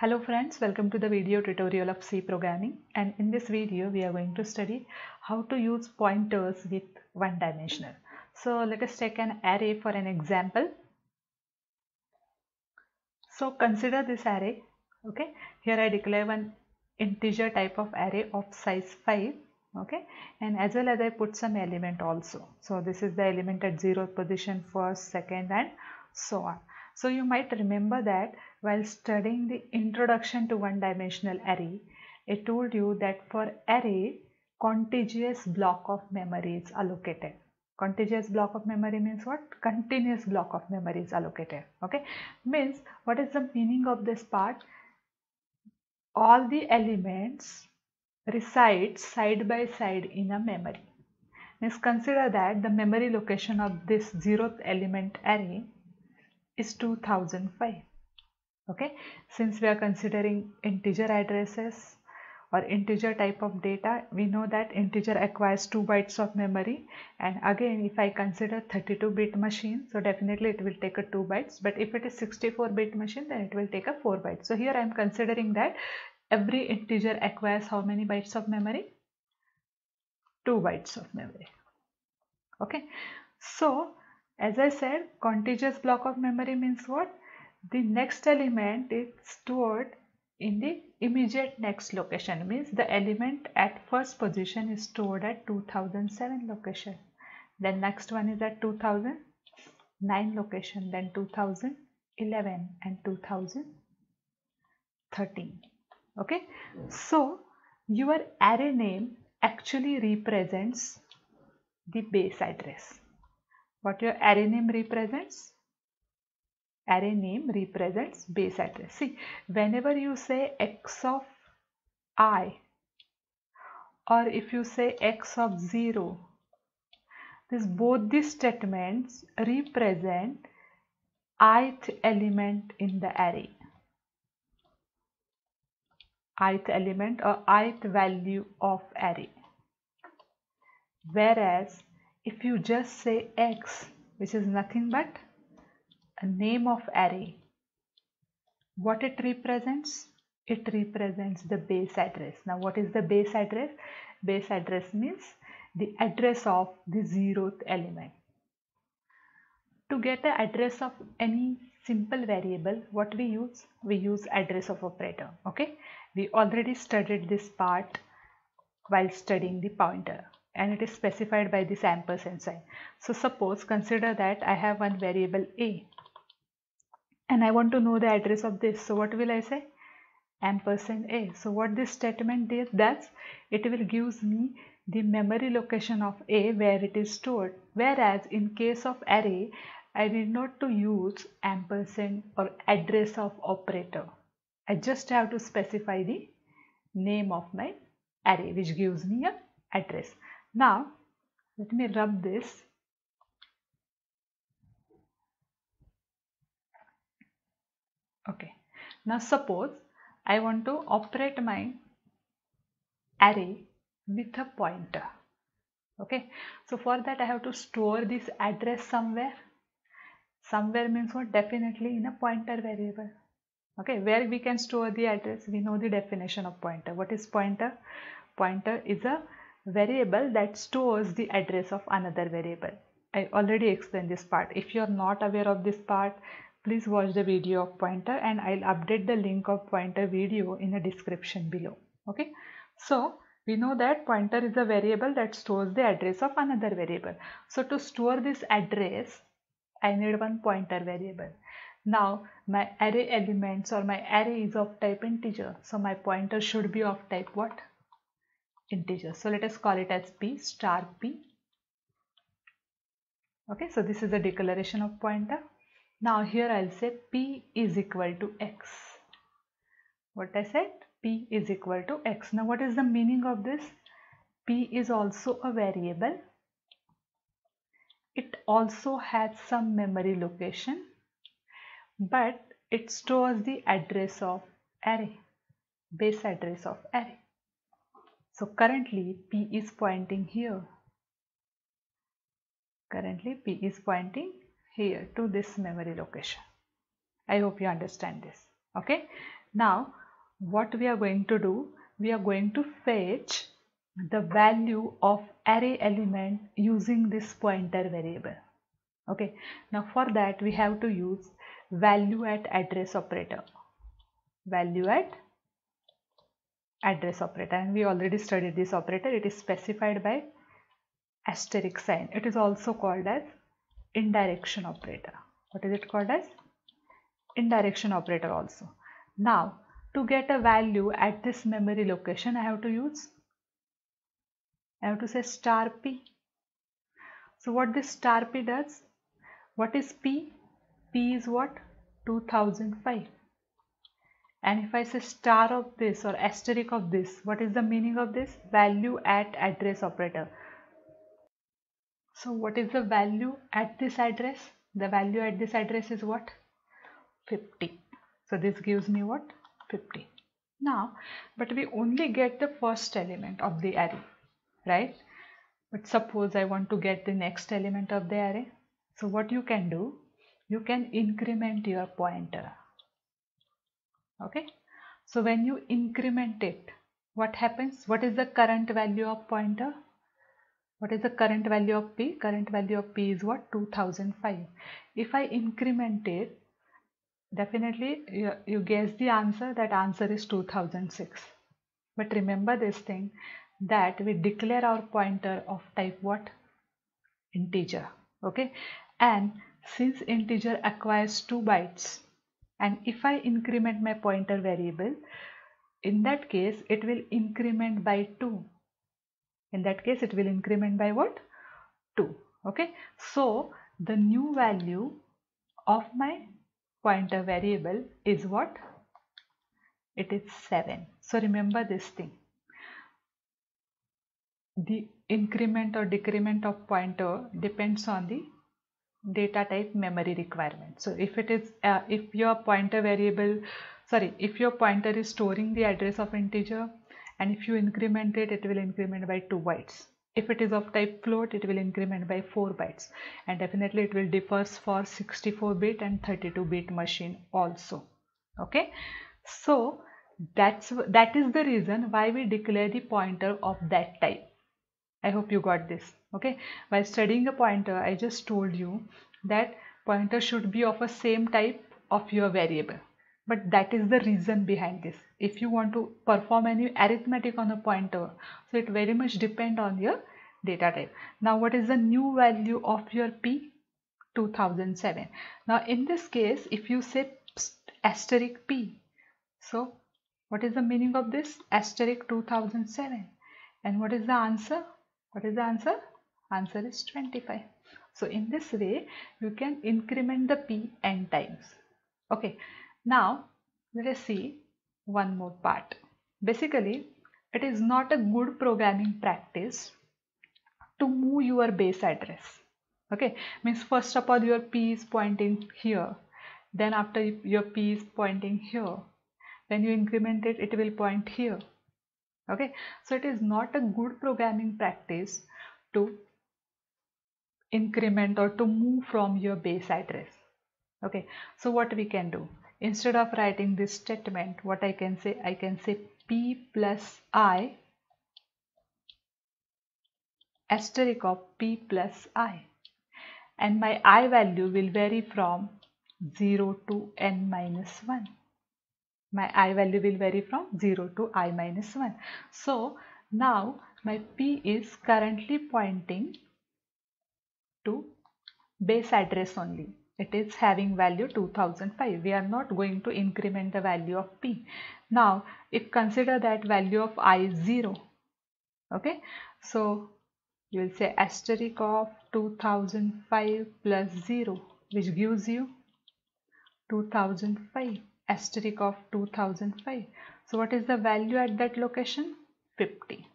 Hello friends, welcome to the video tutorial of C programming and in this video we are going to study how to use pointers with one dimensional. So let us take an array for an example. So consider this array, okay. Here I declare one integer type of array of size 5, okay. And as well as I put some element also. So this is the element at 0th position, first, second and so on. So you might remember that while studying the introduction to one dimensional array, I told you that for array, contiguous block of memory is allocated. Contiguous block of memory means what? Continuous block of memory is allocated. Okay. Means what is the meaning of this part? All the elements reside side by side in a memory. Means consider that the memory location of this zeroth element array is 2005 okay? Since we are considering integer addresses or integer type of data we know that integer acquires 2 bytes of memory. And again if I consider 32 bit machine so definitely it will take a 2 bytes. But if it is 64 bit machine then it will take a 4 bytes. So here I am considering that every integer acquires how many bytes of memory? 2 bytes of memory. Okay? So as I said, contiguous block of memory means what? The next element is stored in the immediate next location means the element at first position is stored at 2007 location. Then next one is at 2009 location then 2011 and 2013 okay? So your array name actually represents the base address what your array name represents? Array name represents base address. See, whenever you say x of i or if you say x of 0, this both these statements represent ith element in the array. ith element or ith value of array. Whereas if you just say x which is nothing but a name of array what it represents? It represents the base address. Now what is the base address? Base address means the address of the zeroth element. To get the address of any simple variable what we use? We use address of operator okay? We already studied this part while studying the pointer and it is specified by this ampersand sign. So suppose consider that I have one variable a and I want to know the address of this. So what will I say? Ampersand a. So what this statement does, it will gives me the memory location of a where it is stored. Whereas in case of array, I need not to use ampersand or address of operator. I just have to specify the name of my array which gives me a address. Now, let me rub this. Okay. Now, suppose I want to operate my array with a pointer. Okay. So, for that I have to store this address somewhere. Somewhere means what? Definitely in a pointer variable. Okay. Where we can store the address? We know the definition of pointer. What is pointer? Pointer is a variable that stores the address of another variable. I already explained this part. If you are not aware of this part, please watch the video of pointer and I'll update the link of pointer video in the description below. Okay. So we know that pointer is a variable that stores the address of another variable. So to store this address, I need one pointer variable. Now my array elements or my array is of type integer. So my pointer should be of type what? Integer. So let us call it as p star p. Okay, so this is the declaration of pointer. Now here I'll say p is equal to x. What I said? p is equal to x. Now what is the meaning of this? p is also a variable. It also has some memory location but it stores the address of array, base address of array. So currently P is pointing here. Currently P is pointing here to this memory location. I hope you understand this. okay now what we are going to do we are going to fetch the value of array element using this pointer variable okay now for that we have to use value at address operator value at address operator. And we already studied this operator. It is specified by asterisk sign. It is also called as indirection operator. What is it called as? Indirection operator also. Now to get a value at this memory location I have to use I have to say star p. So what this star p does? What is p? P is what? 2005 and if I say star of this or asterisk of this what is the meaning of this? Value at address operator. So what is the value at this address? The value at this address is what? 50 so this gives me what? 50 now but we only get the first element of the array right? But suppose I want to get the next element of the array. So what you can do? You can increment your pointer okay? So when you increment it what happens? What is the current value of pointer? What is the current value of p? Current value of p is what? 2005 if i increment it definitely you, you guess the answer that answer is 2006 but remember this thing that we declare our pointer of type what? Integer. Okay? And since integer acquires 2 bytes and if I increment my pointer variable in that case it will increment by 2 in that case it will increment by what? 2 okay? So the new value of my pointer variable is what? It is 7 so remember this thing. The increment or decrement of pointer depends on the data type memory requirement. So if it is uh, if your pointer variable sorry if your pointer is storing the address of integer and if you increment it it will increment by 2 bytes. If it is of type float it will increment by 4 bytes. And definitely it will differs for 64 bit and 32 bit machine also. Okay? So that's that is the reason why we declare the pointer of that type i hope you got this okay? By studying a pointer i just told you that pointer should be of a same type of your variable. But that is the reason behind this. If you want to perform any arithmetic on a pointer so it very much depend on your data type. Now what is the new value of your p? 2007 now in this case if you say asterisk p so what is the meaning of this? Asterisk 2007 and what is the answer what is the answer? Answer is 25 so in this way you can increment the p n times. Okay. Now let us see one more part. Basically it is not a good programming practice to move your base address. Okay. Means first of all your P is pointing here. Then after your P is pointing here when you increment it it will point here okay? So it is not a good programming practice to increment or to move from your base address. Okay? So what we can do? Instead of writing this statement what I can say? I can say p plus i asterisk of p plus i. And my i value will vary from 0 to n minus 1 my i value will vary from 0 to i minus 1 so now my p is currently pointing to base address only. It is having value 2005 we are not going to increment the value of p. Now if consider that value of i is 0 okay? So you will say asterisk of 2005 plus 0 which gives you 2005 asterisk of 2005 so what is the value at that location? 50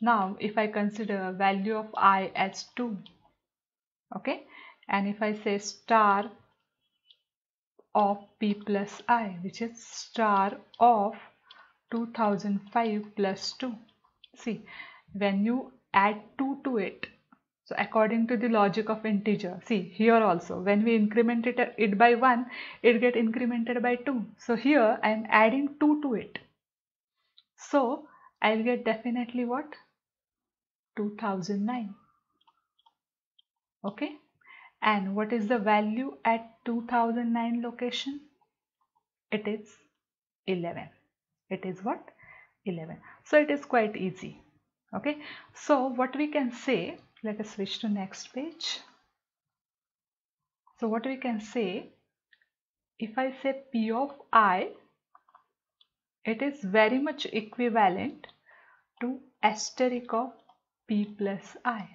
now if I consider value of i as 2 okay? And if I say star of p plus i which is star of 2005 plus 2 see when you add 2 to it so according to the logic of integer, see here also when we increment it, it by 1, it get incremented by 2. So here I am adding 2 to it. So I'll get definitely what? 2009. Okay. And what is the value at 2009 location? It is 11. It is what? 11. So it is quite easy. Okay. So what we can say let us switch to next page so what we can say if I say P of I it is very much equivalent to asterisk of P plus I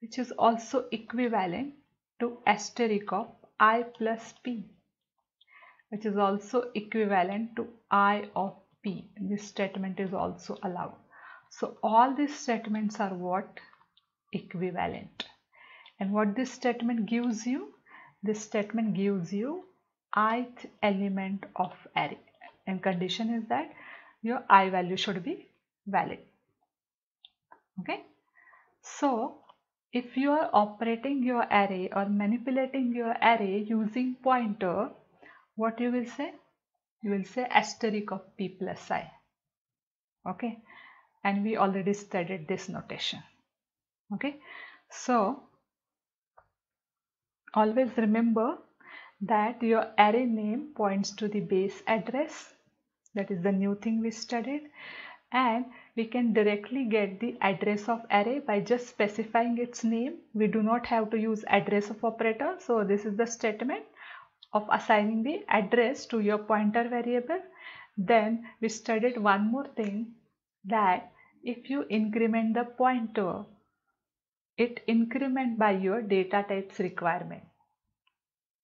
which is also equivalent to asterisk of I plus P which is also equivalent to I of P. This statement is also allowed. So all these statements are what? Equivalent. And what this statement gives you? This statement gives you ith element of array. And condition is that your i value should be valid. Okay. So if you are operating your array or manipulating your array using pointer, what you will say? You will say asterisk of p plus i. Okay and we already studied this notation. Okay? So always remember that your array name points to the base address. That is the new thing we studied. And we can directly get the address of array by just specifying its name. We do not have to use address of operator. So this is the statement of assigning the address to your pointer variable. Then we studied one more thing that if you increment the pointer, it increment by your data types requirement.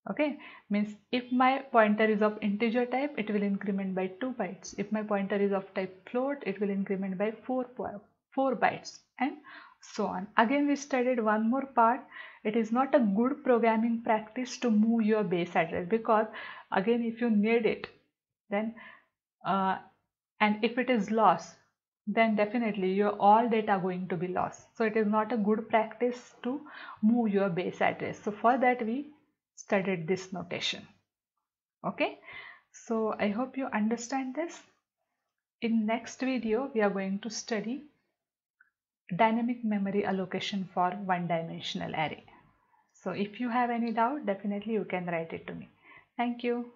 Okay, means if my pointer is of integer type, it will increment by 2 bytes. If my pointer is of type float, it will increment by 4, 4 bytes and so on. Again, we studied one more part. It is not a good programming practice to move your base address because again, if you need it, then uh, and if it is lost, then definitely your all data going to be lost. So it is not a good practice to move your base address. So for that we studied this notation. Okay. So I hope you understand this. In next video we are going to study dynamic memory allocation for one dimensional array. So if you have any doubt definitely you can write it to me. Thank you.